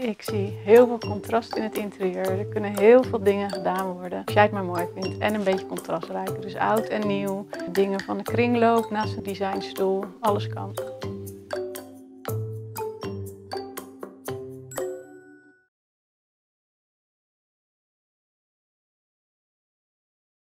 Ik zie heel veel contrast in het interieur. Er kunnen heel veel dingen gedaan worden als jij het maar mooi vindt. En een beetje contrastrijk. Dus oud en nieuw. Dingen van de kringloop naast een designstoel. Alles kan.